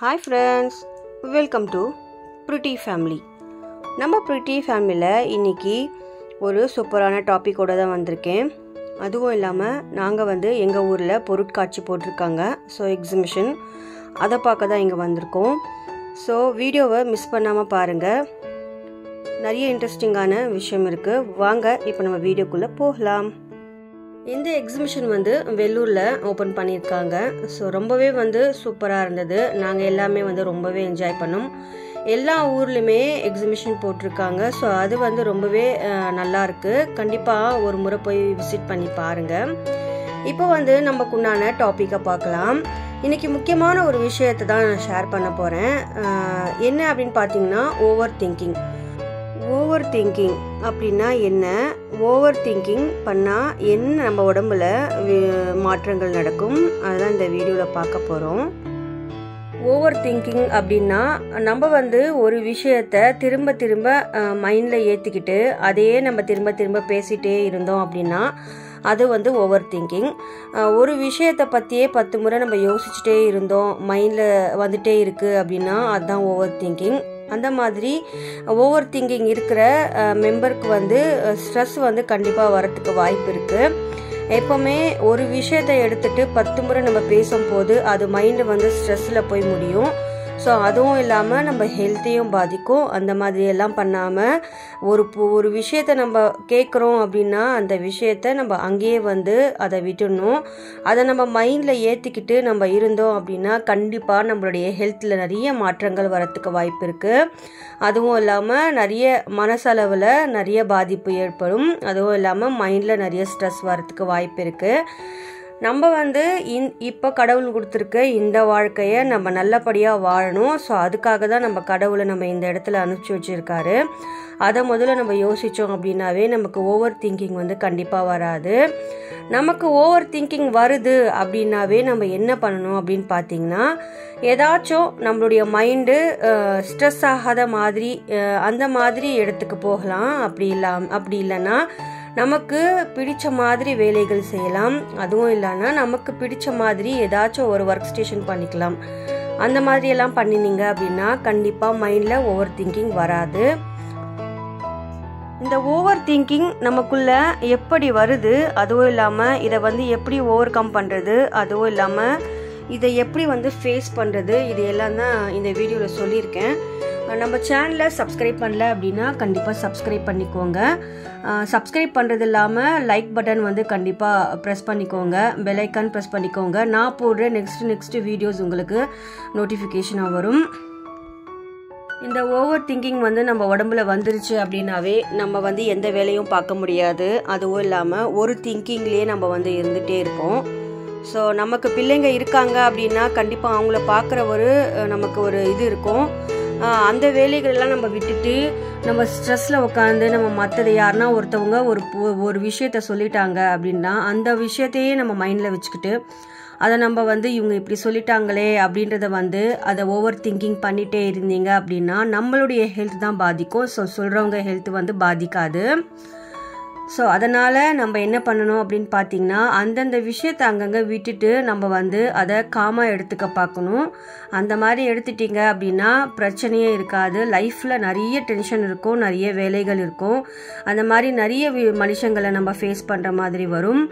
Hi friends welcome to pretty family நம்ம pretty ஃபேமிலியில் இன்றைக்கி ஒரு சூப்பரான டாப்பிக்கோடு தான் வந்திருக்கேன். அதுவும் இல்லாமல் நாங்கள் வந்து எங்கள் ஊரில் பொருட்காட்சி போட்டிருக்காங்க. ஸோ எக்ஸிபிஷன் அதை பார்க்க தான் இங்கே வந்திருக்கோம். ஸோ வீடியோவை மிஸ் பண்ணாமல் பாருங்கள் நிறைய இன்ட்ரெஸ்டிங்கான விஷயம் இருக்குது வாங்க இப்போ நம்ம வீடியோக்குள்ளே போகலாம். இந்த எக்ஸிபிஷன் வந்து வெள்ளூரில் ஓப்பன் பண்ணியிருக்காங்க. ஸோ ரொம்பவே வந்து சூப்பராக இருந்தது. நாங்கள் எல்லாமே வந்து ரொம்பவே என்ஜாய் பண்ணோம். எல்லா ஊர்லேயுமே எக்ஸிபிஷன் போட்டிருக்காங்க. ஸோ அது வந்து ரொம்பவே நல்லாயிருக்கு கண்டிப்பாக ஒரு முறை போய் விசிட் பண்ணி பாருங்கள் இப்போ வந்து நமக்குண்டான டாப்பிக்கை பார்க்கலாம். இன்றைக்கி முக்கியமான ஒரு விஷயத்தை தான் நான் ஷேர் பண்ண போகிறேன் என்ன அப்படின்னு பார்த்தீங்கன்னா ஓவர் திங்கிங் ஓவர் திங்கிங் அப்படின்னா என்ன? ஓவர் திங்கிங் பண்ணால் என்ன நம்ம உடம்புல மாற்றங்கள் நடக்கும். அதுதான் இந்த வீடியோவில் பார்க்க போகிறோம் ஓவர் திங்கிங் அப்படின்னா நம்ம வந்து ஒரு விஷயத்த திரும்ப திரும்ப மைண்டில் ஏற்றிக்கிட்டு அதையே நம்ம திரும்ப திரும்ப பேசிகிட்டே இருந்தோம் அப்படின்னா அது வந்து ஓவர் திங்கிங் ஒரு விஷயத்தை பற்றியே பத்து முறை நம்ம யோசிச்சுட்டே இருந்தோம். மைண்டில் வந்துட்டே இருக்குது அப்படின்னா அதுதான் ஓவர் திங்கிங் அந்த மாதிரி ஓவர் திங்கிங் இருக்கிற மெம்பருக்கு வந்து ஸ்ட்ரெஸ் வந்து கண்டிப்பாக வரத்துக்கு வாய்ப்பு இருக்குது எப்போவுமே ஒரு விஷயத்தை எடுத்துகிட்டு பத்து முறை நம்ம பேசும்போது அது மைண்டு வந்து ஸ்ட்ரெஸ்ஸில் போய் முடியும். ஸோ அதுவும் இல்லாமல் நம்ம ஹெல்த்தையும் பாதிக்கும். அந்த மாதிரியெல்லாம் பண்ணாமல் ஒரு பு- ஒரு விஷயத்த நம்ம கேட்குறோம் அப்படின்னா அந்த விஷயத்த நம்ம அங்கேயே வந்து அதை விட்டுடணும். அதை நம்ம மைண்டில் ஏற்றிக்கிட்டு நம்ம இருந்தோம் அப்படின்னா கண்டிப்பாக நம்மளுடைய ஹெல்த்தில் நிறைய மாற்றங்கள் வரத்துக்கு வாய்ப்பு இருக்குது அதுவும் இல்லாமல் நிறைய மனசளவில் நிறைய பாதிப்பு ஏற்படும். அதுவும் இல்லாமல் மைண்டில் நிறைய ஸ்ட்ரெஸ் வரத்துக்கு வாய்ப்பு இருக்குது நம்ம வந்து இந் இப்போ கடவுள் கொடுத்துருக்க இந்த வாழ்க்கையை நம்ம நல்லபடியாக வாழணும். ஸோ அதுக்காக தான் நம்ம கடவுளை நம்ம இந்த இடத்துல அனுப்பிச்சி வச்சிருக்காரு. அதை முதல்ல நம்ம யோசித்தோம் அப்படின்னாவே நமக்கு ஓவர் திங்கிங் வந்து கண்டிப்பாக வராது. நமக்கு ஓவர் திங்கிங் வருது அப்படின்னாவே நம்ம என்ன பண்ணணும் அப்படின்னு பார்த்தீங்கன்னா ஏதாச்சும் நம்மளுடைய மைண்டு ஸ்ட்ரெஸ் ஆகாத மாதிரி அந்த மாதிரி இடத்துக்கு போகலாம். அப்படி இல்லாம அப்படி இல்லைன்னா நமக்கு பிடிச்ச மாதிரி வேலைகள் செய்யலாம். அதுவும் இல்லைன்னா நமக்கு பிடிச்ச மாதிரி ஏதாச்சும் ஒரு ஒர்க் ஸ்டேஷன் பண்ணிக்கலாம். அந்த மாதிரி எல்லாம் பண்ணினீங்க அப்படின்னா கண்டிப்பாக மைண்டில் ஓவர் திங்கிங் வராது. இந்த ஓவர் திங்கிங் நமக்குள்ள எப்படி வருது அதுவும் இல்லாமல் இதை வந்து எப்படி ஓவர் கம் பண்ணுறது அதுவும் இல்லாமல் இதை எப்படி வந்து ஃபேஸ் பண்ணுறது இது எல்லாம் தான் இந்த வீடியோவில் சொல்லியிருக்கேன். நம்ம சேனலை சப்ஸ்கிரைப் பண்ணல அப்படின்னா கண்டிப்பாக சப்ஸ்கிரைப் பண்ணிக்கோங்க. சப்ஸ்கிரைப் பண்ணுறது இல்லாமல் லைக் பட்டன் வந்து கண்டிப்பாக ப்ரெஸ் பண்ணிக்கோங்க. பெலைக்கான் ப்ரெஸ் பண்ணிக்கோங்க. நான் போடுற நெக்ஸ்ட் நெக்ஸ்ட் வீடியோஸ் உங்களுக்கு நோட்டிஃபிகேஷனாக வரும். இந்த ஓவர் திங்கிங் வந்து நம்ம உடம்புல வந்துருச்சு அப்படின்னாவே நம்ம வந்து எந்த வேலையும் பார்க்க முடியாது. அதுவும் இல்லாமல் ஒரு திங்கிங்லேயே நம்ம வந்து இருந்துகிட்டே இருப்போம் ஸோ நமக்கு பிள்ளைங்க இருக்காங்க அப்படின்னா கண்டிப்பாக அவங்கள பார்க்குற ஒரு நமக்கு ஒரு இது இருக்கும். அந்த வேலைகளெல்லாம் நம்ம விட்டுட்டு நம்ம ஸ்ட்ரெஸ்ஸில் உட்காந்து நம்ம மற்றது யாருன்னா ஒருத்தவங்க ஒரு ஒரு விஷயத்த சொல்லிட்டாங்க அப்படின்னா அந்த விஷயத்தையே நம்ம மைண்டில் வச்சுக்கிட்டு அதை நம்ம வந்து இவங்க இப்படி சொல்லிட்டாங்களே அப்படின்றத வந்து அதை ஓவர் திங்கிங் பண்ணிகிட்டே இருந்தீங்க அப்படின்னா நம்மளுடைய ஹெல்த் தான் பாதிக்கும். ஸோ சொல்கிறவங்க ஹெல்த் வந்து பாதிக்காது. ஸோ அதனால் நம்ம என்ன பண்ணணும் அப்படின்னு பார்த்தீங்கன்னா அந்தந்த விஷயத்தை அங்கங்கே விட்டுட்டு நம்ம வந்து அதை காமாக எடுத்துக்க பார்க்கணும் அந்த மாதிரி எடுத்துட்டீங்க அப்படின்னா பிரச்சனையே இருக்காது. லைஃப்பில் நிறைய டென்ஷன் இருக்கும் நிறைய வேலைகள் இருக்கும். அந்த மாதிரி நிறைய மனுஷங்களை நம்ம ஃபேஸ் பண்ணுற மாதிரி வரும்.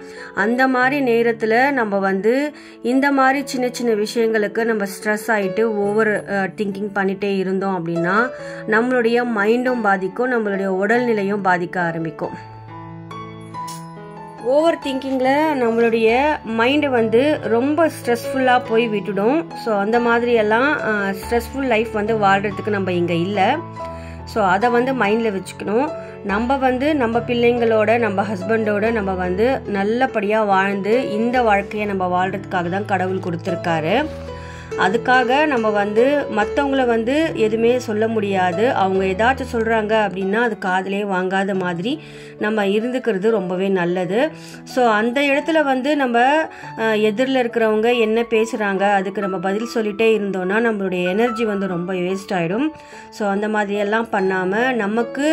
அந்த மாதிரி நேரத்தில் நம்ம வந்து இந்த மாதிரி சின்ன சின்ன விஷயங்களுக்கு நம்ம ஸ்ட்ரெஸ் ஆகிட்டு ஓவர் திங்கிங் பண்ணிகிட்டே இருந்தோம் அப்படின்னா நம்மளுடைய மைண்டும் பாதிக்கும் நம்மளுடைய உடல்நிலையும் பாதிக்க ஆரம்பிக்கும். ஓவர் திங்கிங்கில் நம்மளுடைய மைண்டு வந்து ரொம்ப ஸ்ட்ரெஸ்ஃபுல்லாக போய் விட்டுடும். ஸோ அந்த மாதிரியெல்லாம் ஸ்ட்ரெஸ்ஃபுல் லைஃப் வந்து வாழ்கிறதுக்கு நம்ம இங்கே இல்லை. ஸோ அதை வந்து மைண்டில் வச்சுக்கணும். நம்ம வந்து நம்ம பிள்ளைங்களோட நம்ம ஹஸ்பண்டோட நம்ம வந்து நல்லபடியாக வாழ்ந்து இந்த வாழ்க்கையை நம்ம வாழ்கிறதுக்காக தான் கடவுள் கொடுத்துருக்காரு. அதுக்காக நம்ம வந்து மற்றவங்கள வந்து எதுவுமே சொல்ல முடியாது. அவங்க ஏதாச்சும் சொல்கிறாங்க அப்படின்னா அது காதலே வாங்காத மாதிரி நம்ம இருந்துக்கிறது ரொம்பவே நல்லது. ஸோ அந்த இடத்துல வந்து நம்ம எதிரில் இருக்கிறவங்க என்ன பேசுகிறாங்க அதுக்கு நம்ம பதில் சொல்லிட்டே இருந்தோம்னா நம்மளுடைய எனர்ஜி வந்து ரொம்ப வேஸ்ட் ஆகிடும் ஸோ அந்த மாதிரியெல்லாம் பண்ணாமல் நமக்கு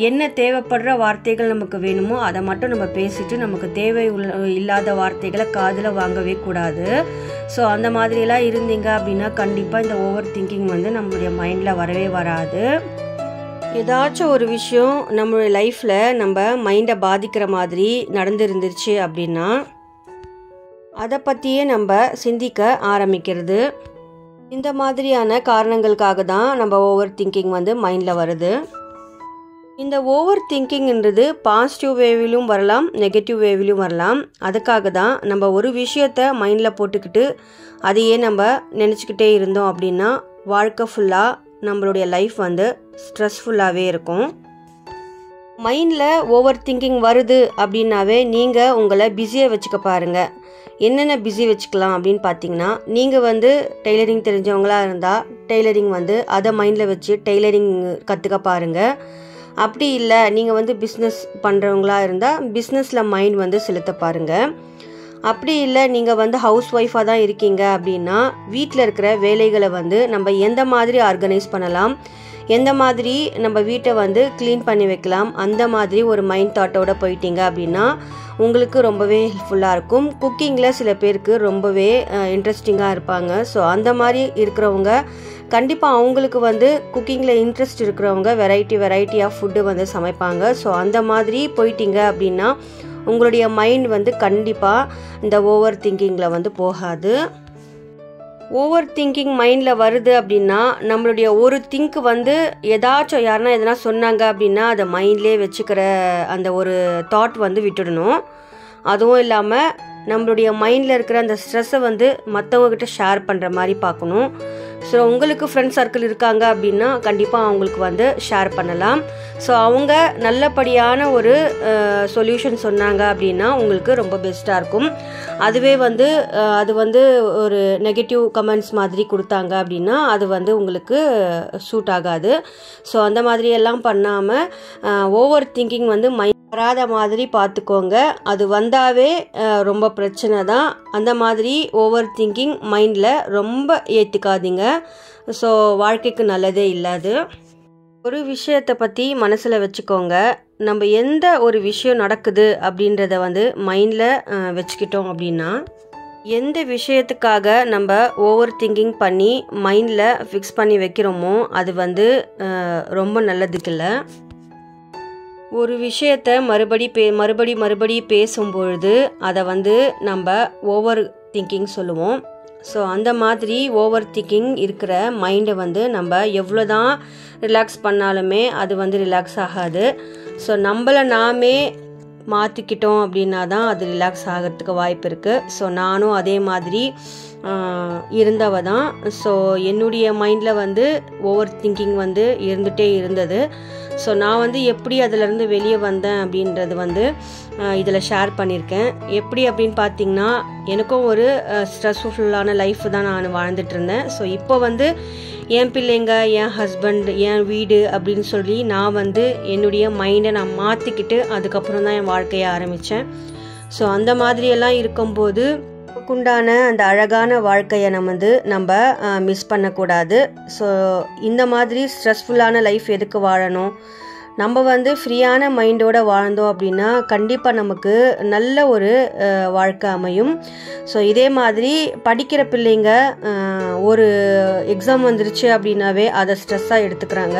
என்ன தேவைப்படுற வார்த்தைகள் நமக்கு வேணுமோ அதை மட்டும் நம்ம பேசிட்டு நமக்கு தேவை உள்ள- இல்லாத வார்த்தைகளை காதில் வாங்கவே கூடாது. ஸோ அந்த மாதிரியெல்லாம் இருந்தீங்க அப்படின்னா கண்டிப்பாக இந்த ஓவர் திங்கிங் வந்து நம்மளுடைய மைண்டில் வரவே வராது. ஏதாச்சும் ஒரு விஷயம் நம்மளுடைய லைஃப்பில் நம்ம மைண்டை பாதிக்கிற மாதிரி நடந்துருந்துருச்சு அப்படின்னா அதை பற்றியே நம்ம சிந்திக்க ஆரம்பிக்கிறது. இந்த மாதிரியான காரணங்களுக்காக தான் நம்ம ஓவர் திங்கிங் வந்து மைண்டில் வருது. இந்த ஓவர் திங்கிங்ன்றது பாசிட்டிவ் வேவிலும் வரலாம் நெகட்டிவ் வேவிலும் வரலாம். அதுக்காக தான் நம்ம ஒரு விஷயத்த மைண்டில் போட்டுக்கிட்டு அதையே நம்ம நினச்சிக்கிட்டே இருந்தோம் அப்படின்னா வாழ்க்கை ஃபுல்லாக நம்மளுடைய லைஃப் வந்து ஸ்ட்ரெஸ்ஃபுல்லாகவே இருக்கும். மைண்டில் ஓவர் திங்கிங் வருது அப்படின்னாவே நீங்கள் உங்களை பிஸியாக வச்சுக்க பாருங்கள் என்னென்ன பிஸி வச்சுக்கலாம் அப்படின்னு பார்த்தீங்கன்னா நீங்கள் வந்து டெய்லரிங் தெரிஞ்சவங்களாக இருந்தால் டெய்லரிங் வந்து அதை மைண்டில் வச்சு டெய்லரிங் கற்றுக்க பாருங்கள் அப்படி இல்லை நீங்கள் வந்து பிஸ்னஸ் பண்ணுறவங்களா இருந்தால் பிஸ்னஸில் மைண்ட் வந்து செலுத்த பாருங்கள் அப்படி இல்லை நீங்கள் வந்து ஹவுஸ் ஒய்ஃபாக தான் இருக்கீங்க அப்படின்னா வீட்டில் இருக்கிற வேலைகளை வந்து நம்ம எந்த மாதிரி ஆர்கனைஸ் பண்ணலாம் எந்த மாதிரி நம்ம வீட்டை வந்து க்ளீன் பண்ணி வைக்கலாம் அந்த மாதிரி ஒரு மைண்ட் தாட்டோட போயிட்டீங்க அப்படின்னா உங்களுக்கு ரொம்பவே ஹெல்ப்ஃபுல்லாக இருக்கும். குக்கிங்கில் சில பேருக்கு ரொம்பவே இன்ட்ரெஸ்டிங்காக இருப்பாங்க. ஸோ அந்த மாதிரி இருக்கிறவங்க கண்டிப்பாக அவங்களுக்கு வந்து குக்கிங்கில் இன்ட்ரெஸ்ட் இருக்கிறவங்க வெரைட்டி வெரைட்டி ஆஃப் ஃபுட்டு வந்து சமைப்பாங்க. ஸோ அந்த மாதிரி போயிட்டீங்க அப்படின்னா உங்களுடைய மைண்ட் வந்து கண்டிப்பாக இந்த ஓவர் திங்கிங்கில் வந்து போகாது. ஓவர் திங்கிங் மைண்டில் வருது அப்படின்னா நம்மளுடைய ஒரு திங்க் வந்து ஏதாச்சும் யாருன்னா எதனா சொன்னாங்க அப்படின்னா அதை மைண்ட்லேயே வச்சுக்கிற அந்த ஒரு தாட் வந்து விட்டுடணும். அதுவும் இல்லாமல் நம்மளுடைய மைண்டில் இருக்கிற அந்த ஸ்ட்ரெஸ்ஸை வந்து மற்றவங்கக்கிட்ட ஷேர் பண்ணுற மாதிரி பார்க்கணும். ஸோ உங்களுக்கு ஃப்ரெண்ட் சர்க்கிள் இருக்காங்க அப்படின்னா கண்டிப்பாக அவங்களுக்கு வந்து ஷேர் பண்ணலாம். ஸோ அவங்க நல்லபடியான ஒரு சொல்யூஷன் சொன்னாங்க அப்படின்னா உங்களுக்கு ரொம்ப பெஸ்ட்டாக இருக்கும். அதுவே வந்து அது வந்து ஒரு நெகட்டிவ் கமெண்ட்ஸ் மாதிரி கொடுத்தாங்க அப்படின்னா அது வந்து உங்களுக்கு சூட் ஆகாது. ஸோ அந்த மாதிரியெல்லாம் பண்ணாமல் ஓவர் திங்கிங் வந்து மை வராத மாதிரி பார்த்துக்கோங்க. அது வந்தாவே ரொம்ப பிரச்சனை தான். அந்த மாதிரி ஓவர் திங்கிங் மைண்டில் ரொம்ப ஏற்றுக்காதீங்க ஸோ வாழ்க்கைக்கு நல்லதே இல்லாது. ஒரு விஷயத்தை பற்றி மனசில் வச்சுக்கோங்க. நம்ம எந்த ஒரு விஷயம் நடக்குது அப்படின்றத வந்து மைண்டில் வச்சுக்கிட்டோம் அப்படின்னா எந்த விஷயத்துக்காக நம்ம ஓவர் திங்கிங் பண்ணி மைண்டில் ஃபிக்ஸ் பண்ணி வைக்கிறோமோ அது வந்து ரொம்ப நல்லதுக்கு இல்லை ஒரு விஷயத்த மறுபடி பே மறுபடி மறுபடி பேசும்பொழுது அதை வந்து நம்ம ஓவர் திங்கிங் சொல்லுவோம். ஸோ அந்த மாதிரி ஓவர் திங்கிங் இருக்கிற மைண்டை வந்து நம்ம எவ்வளோ தான் ரிலாக்ஸ் பண்ணாலுமே அது வந்து ரிலாக்ஸ் ஆகாது. ஸோ நம்மளை நாமே மாற்றிக்கிட்டோம் அப்படின்னா தான் அது ரிலாக்ஸ் ஆகிறதுக்கு வாய்ப்பு இருக்குது ஸோ நானும் அதே மாதிரி இருந்தவ தான். ஸோ என்னுடைய மைண்டில் வந்து ஓவர் திங்கிங் வந்து இருந்துகிட்டே இருந்தது. ஸோ நான் வந்து எப்படி அதிலேருந்து வெளியே வந்தேன் அப்படின்றது வந்து இதில் ஷேர் பண்ணியிருக்கேன் எப்படி அப்படின்னு பார்த்தீங்கன்னா எனக்கும் ஒரு ஸ்ட்ரெஸ்ஃபுல்லான லைஃப் தான் நான் வாழ்ந்துட்டு இருந்தேன். ஸோ இப்போ வந்து என் பிள்ளைங்க என் ஹஸ்பண்ட் என் வீடு அப்படின்னு சொல்லி நான் வந்து என்னுடைய மைண்டை நான் மாற்றிக்கிட்டு அதுக்கப்புறம் தான் என் வாழ்க்கையை ஆரம்பித்தேன் ஸோ அந்த மாதிரியெல்லாம் இருக்கும்போது உண்டான அந்த அழகான வாழ்க்கையை நம்ம வந்து நம்ம மிஸ் பண்ணக்கூடாது. ஸோ இந்த மாதிரி ஸ்ட்ரெஸ்ஃபுல்லான லைஃப் எதுக்கு வாழணும்? நம்ம வந்து ஃப்ரீயான மைண்டோடு வாழ்ந்தோம் அப்படின்னா கண்டிப்பாக நமக்கு நல்ல ஒரு வாழ்க்கை அமையும். ஸோ இதே மாதிரி படிக்கிற பிள்ளைங்க ஒரு எக்ஸாம் வந்துருச்சு அப்படின்னாவே அதை ஸ்ட்ரெஸ்ஸாக எடுத்துக்கிறாங்க.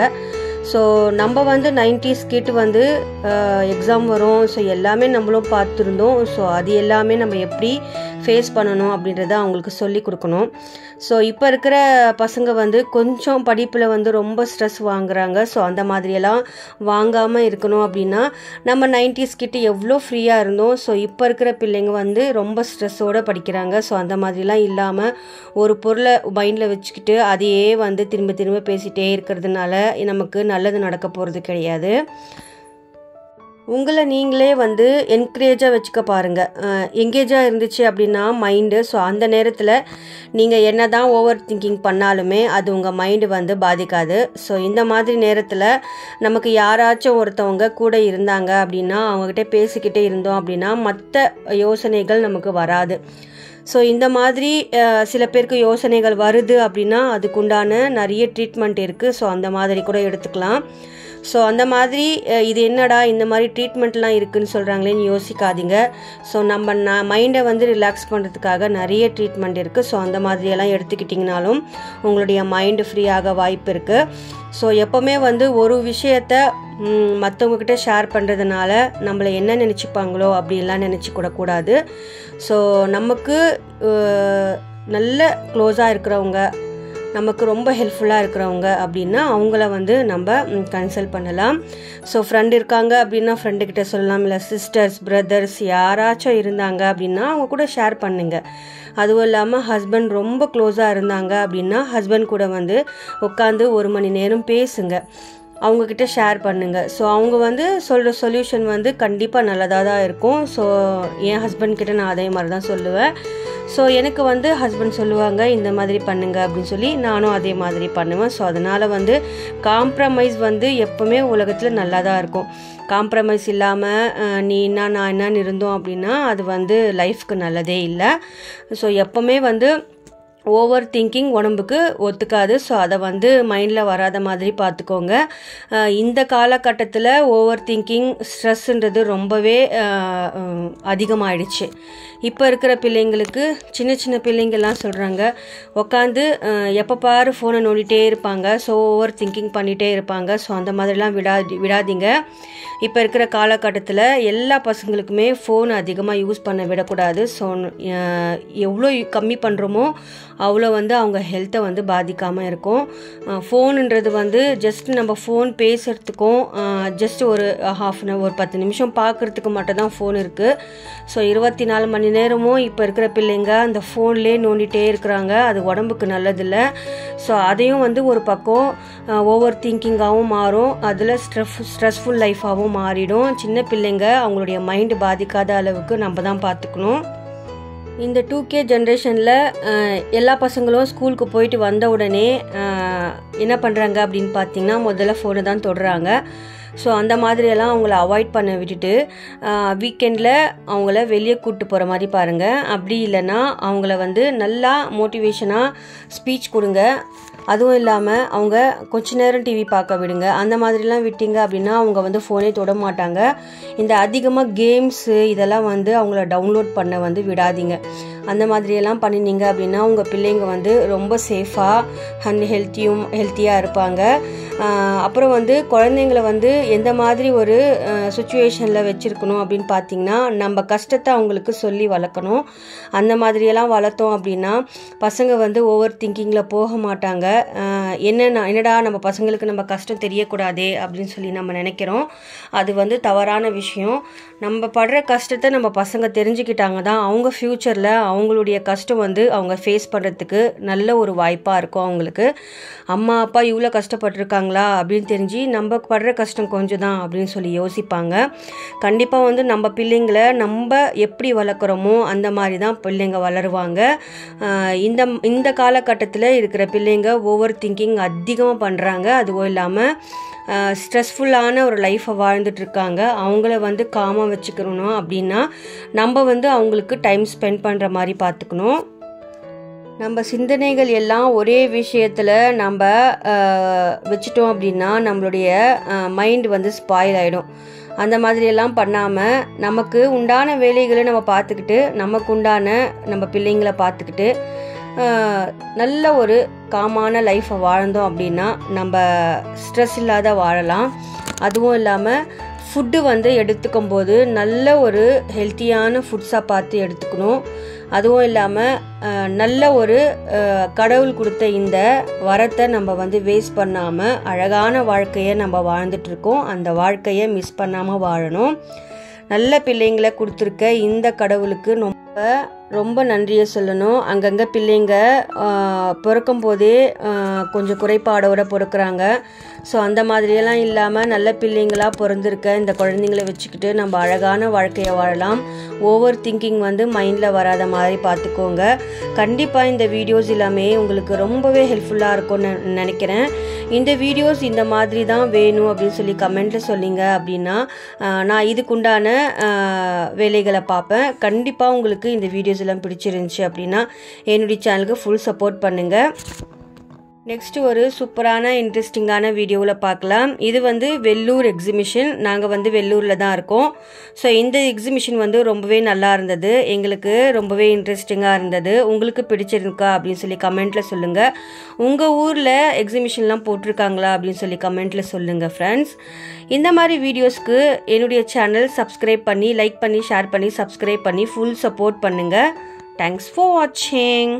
ஸோ நம்ம வந்து நைன்டிஸ் கிட் வந்து எக்ஸாம் வரும். ஸோ எல்லாமே நம்மளும் பார்த்துருந்தோம். ஸோ அது எல்லாமே நம்ம எப்படி ஃபேஸ் பண்ணணும் அப்படின்றத அவங்களுக்கு சொல்லி கொடுக்கணும். ஸோ இப்போ இருக்கிற பசங்க வந்து கொஞ்சம் படிப்பில் வந்து ரொம்ப ஸ்ட்ரெஸ் வாங்குறாங்க. ஸோ அந்த மாதிரியெல்லாம் வாங்காமல் இருக்கணும் அப்படின்னா நம்ம நைன்டிஸ் கிட்ட எவ்வளோ ஃப்ரீயாக இருந்தோம். ஸோ இப்போ இருக்கிற பிள்ளைங்க வந்து ரொம்ப ஸ்ட்ரெஸ்ஸோடு படிக்கிறாங்க. ஸோ அந்த மாதிரிலாம் இல்லாமல் ஒரு பொருளை மைண்டில் வச்சுக்கிட்டு அதையே வந்து திரும்ப திரும்ப பேசிகிட்டே இருக்கிறதுனால நமக்கு நல்லது நடக்க போகிறது கிடையாது. உங்களை நீங்களே வந்து என்கரேஜாக வச்சுக்க பாருங்கள் எங்கேஜாக இருந்துச்சு அப்படின்னா மைண்டு ஸோ அந்த நேரத்தில் நீங்கள் என்ன தான் ஓவர் திங்கிங் பண்ணாலுமே அது உங்கள் மைண்டு வந்து பாதிக்காது. ஸோ இந்த மாதிரி நேரத்தில் நமக்கு யாராச்சும் ஒருத்தவங்க கூட இருந்தாங்க அப்படின்னா அவங்கக்கிட்ட பேசிக்கிட்டே இருந்தோம் அப்படின்னா மற்ற யோசனைகள் நமக்கு வராது. ஸோ இந்த மாதிரி சில பேருக்கு யோசனைகள் வருது அப்படின்னா அதுக்குண்டான நிறைய ட்ரீட்மெண்ட் இருக்குது ஸோ அந்த மாதிரி கூட எடுத்துக்கலாம். ஸோ அந்த மாதிரி இது என்னடா இந்த மாதிரி ட்ரீட்மெண்ட்லாம் இருக்குன்னு சொல்கிறாங்களேன்னு யோசிக்காதீங்க. ஸோ நம்ம நான் மைண்டை வந்து ரிலாக்ஸ் பண்ணுறதுக்காக நிறைய ட்ரீட்மெண்ட் இருக்குது ஸோ அந்த மாதிரியெல்லாம் எடுத்துக்கிட்டிங்கனாலும் உங்களுடைய மைண்டு ஃப்ரீயாக வாய்ப்பு இருக்குது ஸோ எப்போவுமே வந்து ஒரு விஷயத்த மற்றவங்கக்கிட்ட ஷேர் பண்ணுறதுனால நம்மளை என்ன நினச்சிப்பாங்களோ அப்படின்லாம் நினச்சிக்கூடக்கூடாது ஸோ நமக்கு நல்ல க்ளோஸாக இருக்கிறவங்க நமக்கு ரொம்ப ஹெல்ப்ஃபுல்லாக இருக்கிறவங்க அப்படின்னா அவங்கள வந்து நம்ம கன்சல்ட் பண்ணலாம். ஸோ ஃப்ரெண்ட் இருக்காங்க அப்படின்னா ஃப்ரெண்டுக்கிட்ட சொல்லலாம். இல்லை சிஸ்டர்ஸ் பிரதர்ஸ் யாராச்சும் இருந்தாங்க அப்படின்னா அவங்க கூட ஷேர் பண்ணுங்க. அதுவும் இல்லாமல் ஹஸ்பண்ட் ரொம்ப க்ளோஸாக இருந்தாங்க அப்படின்னா ஹஸ்பண்ட் கூட வந்து உட்காந்து ஒரு மணி நேரம் பேசுங்க. அவங்கக்கிட்ட ஷேர் பண்ணுங்கள் ஸோ அவங்க வந்து சொல்கிற சொல்யூஷன் வந்து கண்டிப்பாக நல்லதாக தான் இருக்கும். ஸோ என் ஹஸ்பண்ட் கிட்ட நான் அதே மாதிரி தான் சொல்லுவேன். ஸோ எனக்கு வந்து ஹஸ்பண்ட் சொல்லுவாங்க இந்த மாதிரி பண்ணுங்க அப்படின்னு சொல்லி நானும் அதே மாதிரி பண்ணுவேன். ஸோ அதனால் வந்து காம்ப்ரமைஸ் வந்து எப்போவுமே உலகத்தில் நல்லா தான் இருக்கும். காம்ப்ரமைஸ் இல்லாமல் நீ என்ன நான் என்னன்னு இருந்தோம் அப்படின்னா அது வந்து லைஃப்க்கு நல்லதே இல்லை. ஸோ எப்போவுமே வந்து ஓவர் திங்கிங் உடம்புக்கு ஒத்துக்காது. ஸோ அதை வந்து மைண்டில் வராத மாதிரி பார்த்துக்கோங்க. இந்த காலகட்டத்தில் ஓவர் திங்கிங் ஸ்ட்ரெஸ்ன்றது ரொம்பவே அதிகமாகிடுச்சு இப்போ இருக்கிற பிள்ளைங்களுக்கு சின்ன சின்ன பிள்ளைங்கள்லாம் சொல்கிறாங்க உட்காந்து எப்போ பாரு ஃபோனை நோண்டிகிட்டே இருப்பாங்க ஸோ ஓவர் திங்கிங் பண்ணிகிட்டே இருப்பாங்க ஸோ அந்த மாதிரிலாம் விடா விடாதீங்க. இப்போ இருக்கிற காலகட்டத்தில் எல்லா பசங்களுக்குமே ஃபோன் அதிகமாக யூஸ் பண்ண விடக்கூடாது ஸோ எவ்வளோ கம்மி பண்ணுறோமோ அவ்வளோ வந்து அவங்க ஹெல்த்தை வந்து பாதிக்காமல் இருக்கும். ஃபோனுன்றது வந்து ஜஸ்ட் நம்ம ஃபோன் பேசுகிறதுக்கும் ஜஸ்ட் ஒரு ஹாஃப் அன் ஒரு பத்து நிமிஷம் பார்க்குறதுக்கு மட்டும் தான் ஃபோன் இருக்குது ஸோ இருபத்தி நாலு மணி நேரமும் இப்போ இருக்கிற பிள்ளைங்க அந்த ஃபோன்லேயே நோண்டிகிட்டே இருக்கிறாங்க. அது உடம்புக்கு நல்லதில்லை. ஸோ அதையும் வந்து ஒரு பக்கம் ஓவர் திங்கிங்காகவும் மாறும். அதில் ஸ்ட்ரெஃப் ஸ்ட்ரெஸ்ஃபுல் லைஃபாகவும் மாறிடும். சின்ன பிள்ளைங்க அவங்களுடைய மைண்டு பாதிக்காத அளவுக்கு நம்ம தான் பார்த்துக்கணும் இந்த டூ கே ஜென்ரேஷனில் எல்லா பசங்களும் ஸ்கூலுக்கு போயிட்டு வந்த உடனே என்ன பண்ணுறாங்க அப்படின்னு பார்த்தீங்கன்னா முதல்ல ஃபோனை தான் தொடுறாங்க. ஸோ அந்த மாதிரியெல்லாம் அவங்கள அவாய்ட் பண்ண விட்டுட்டு வீக்கெண்டில் அவங்கள வெளியே கூப்பிட்டு போகிற மாதிரி பாருங்கள் அப்படி இல்லைன்னா அவங்கள வந்து நல்லா மோட்டிவேஷனாக ஸ்பீச் கொடுங்க. அதுவும் இல்லாமல் அவங்க கொஞ்ச நேரம் டிவி பார்க்க விடுங்க. அந்த மாதிரிலாம் விட்டீங்க அப்படின்னா அவங்க வந்து ஃபோனே தொட மாட்டாங்க. இந்த அதிகமாக கேம்ஸு இதெல்லாம் வந்து அவங்கள டவுன்லோட் பண்ண வந்து விடாதீங்க. அந்த மாதிரியெல்லாம் பண்ணினீங்க அப்படின்னா உங்கள் பிள்ளைங்க வந்து ரொம்ப சேஃபாக அண்ட் ஹெல்த்தியும் ஹெல்த்தியாக இருப்பாங்க. அப்புறம் வந்து குழந்தைங்கள வந்து எந்த மாதிரி ஒரு சுச்சுவேஷனில் வச்சுருக்கணும் அப்படின்னு பார்த்தீங்கன்னா நம்ம கஷ்டத்தை அவங்களுக்கு சொல்லி வளர்க்கணும். அந்த மாதிரியெல்லாம் வளர்த்தோம் அப்படின்னா பசங்க வந்து ஓவர் திங்கிங்கில் போக மாட்டாங்க. என்னென்ன என்னடா நம்ம பசங்களுக்கு நம்ம கஷ்டம் தெரியக்கூடாதே அப்படின்னு சொல்லி நம்ம நினைக்கிறோம். அது வந்து தவறான விஷயம். நம்ம படுற கஷ்டத்தை நம்ம பசங்க தெரிஞ்சுக்கிட்டாங்க தான் அவங்க ஃப்யூச்சரில் அவங்க அவங்களுடைய கஷ்டம் வந்து அவங்க ஃபேஸ் பண்ணுறதுக்கு நல்ல ஒரு வாய்ப்பாக இருக்கும் அவங்களுக்கு. அம்மா அப்பா இவ்வளோ கஷ்டப்பட்டிருக்காங்களா அப்படின்னு தெரிஞ்சு நம்ம படுற கஷ்டம் கொஞ்சம் தான் அப்படின்னு சொல்லி யோசிப்பாங்க. கண்டிப்பாக வந்து நம்ம பிள்ளைங்களை நம்ம எப்படி வளர்க்குறோமோ அந்த மாதிரி தான் பிள்ளைங்க வளருவாங்க. இந்த இந்த காலகட்டத்தில் இருக்கிற பிள்ளைங்க ஓவர் திங்கிங் அதிகமாக பண்ணுறாங்க அதுவும் இல்லாமல் ஸ்ட்ரெஸ்ஃபுல்லான ஒரு லைஃப்பை வாழ்ந்துட்டுருக்காங்க. அவங்கள வந்து காமாக வச்சுக்கணும் அப்படின்னா நம்ம வந்து அவங்களுக்கு டைம் ஸ்பெண்ட் பண்ணுற மாதிரி பார்த்துக்கணும் நம்ம சிந்தனைகள் எல்லாம் ஒரே விஷயத்தில் நம்ம வச்சுட்டோம் அப்படின்னா நம்மளுடைய மைண்ட் வந்து ஸ்பாயில் ஆகிடும் அந்த மாதிரியெல்லாம் பண்ணாமல் நமக்கு உண்டான வேலைகளை நம்ம பார்த்துக்கிட்டு நமக்கு உண்டான நம்ம பிள்ளைங்களை பார்த்துக்கிட்டு நல்ல ஒரு காமான லைஃப்பை வாழ்ந்தோம் அப்படின்னா நம்ம ஸ்ட்ரெஸ் இல்லாத வாழலாம். அதுவும் இல்லாமல் ஃபுட்டு வந்து எடுத்துக்கும் போது நல்ல ஒரு ஹெல்த்தியான ஃபுட்ஸாக பார்த்து எடுத்துக்கணும். அதுவும் இல்லாமல் நல்ல ஒரு கடவுள் கொடுத்த இந்த வரத்தை நம்ம வந்து வேஸ்ட் பண்ணாமல் அழகான வாழ்க்கையை நம்ம வாழ்ந்துட்டுருக்கோம் அந்த வாழ்க்கையை மிஸ் பண்ணாமல் வாழணும். நல்ல பிள்ளைங்களை கொடுத்துருக்க இந்த கடவுளுக்கு ரொம்ப ரொம்ப நன்றியை சொல்லணும். அங்கங்கே பிள்ளைங்க பிறக்கும் போதே கொஞ்சம் குறைபாடோட பிறக்கிறாங்க. ஸோ அந்த மாதிரியெல்லாம் இல்லாமல் நல்ல பிள்ளைங்களாக பிறந்திருக்க இந்த குழந்தைங்கள வச்சுக்கிட்டு நம்ம அழகான வாழ்க்கையை வாழலாம். ஓவர் திங்கிங் வந்து மைண்டில் வராத மாதிரி பார்த்துக்கோங்க. கண்டிப்பாக இந்த வீடியோஸ் எல்லாமே உங்களுக்கு ரொம்பவே ஹெல்ப்ஃபுல்லாக இருக்கும்னு நினைக்கிறேன். இந்த வீடியோஸ் இந்த மாதிரி தான் வேணும் அப்படின்னு சொல்லி கமெண்ட்டில் சொல்லிங்க அப்படின்னா நான் இதுக்குண்டான வேலைகளை பார்ப்பேன். கண்டிப்பாக உங்களுக்கு இந்த வீடியோஸ் வீடியோஸ் எல்லாம் பிடிச்சிருந்துச்சு அப்படின்னா என்னுடைய சேனலுக்கு ஃபுல் சப்போர்ட் பண்ணுங்கள் நெக்ஸ்ட் ஒரு சூப்பரான இன்ட்ரெஸ்டிங்கான வீடியோவில் பார்க்கலாம். இது வந்து வெள்ளூர் எக்ஸிபிஷன் நாங்கள் வந்து வெள்ளூரில் தான் இருக்கோம். ஸோ இந்த எக்ஸிபிஷன் வந்து ரொம்பவே நல்லா இருந்தது. எங்களுக்கு ரொம்பவே இன்ட்ரெஸ்டிங்காக இருந்தது. உங்களுக்கு பிடிச்சிருக்கா அப்படின்னு சொல்லி கமெண்ட்டில் சொல்லுங்கள் உங்கள் ஊரில் எக்ஸிபிஷன்லாம் போட்டிருக்காங்களா அப்படின்னு சொல்லி கமெண்ட்டில் சொல்லுங்கள் ஃப்ரெண்ட்ஸ் இந்த மாதிரி வீடியோஸ்க்கு என்னுடைய சேனல் சப்ஸ்கிரைப் பண்ணி லைக் பண்ணி ஷேர் பண்ணி சப்ஸ்கிரைப் பண்ணி ஃபுல் சப்போர்ட் பண்ணுங்கள் தேங்க்ஸ் ஃபார் வாட்சிங்